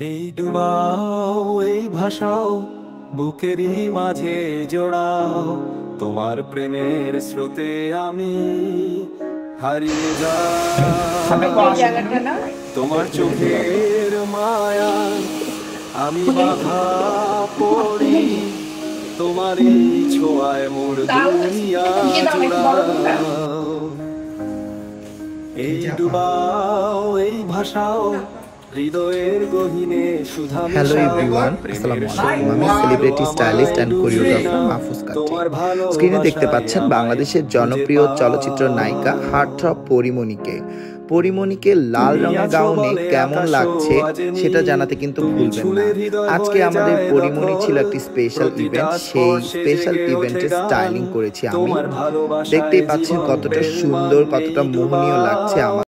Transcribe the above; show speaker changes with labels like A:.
A: এই ডুবাও এই ভাষাও বুকেরই মাঝে জোড়াও। তোমার প্রেমের স্রোতে আমি হারিয়ে যাই। তোমার চোখের মায়া আমি বাধা পড়ি। তোমারই ছোঁয়ায় মোর দুনিয়া জোড়াও। এই ডুবাও এই ভাষাও
B: হ্যালো। এভরিওয়ান আসসালামু আলাইকুম আমি celebrity stylist and choreographer Mahfuz Kati স্ক্রিনে দেখতে পাচ্ছেন বাংলাদেশের জনপ্রিয় চলচ্চিত্র নায়িকা হার্টথ্রব পরিমণিকে। পরিমণিকে লাল রঙের গাউনে কেমন লাগছে সেটা জানাতে কিন্তু ভুলবেন না। আজকে আমাদের পরিমণি ছিল একটি স্পেশাল ইভেন্ট সেই স্পেশাল ইভেন্টে স্টাইলিং করেছি আমি। দেখতেই পাচ্ছেন কতটা সুন্দর কতটা মোহনীয় লাগছে আমার।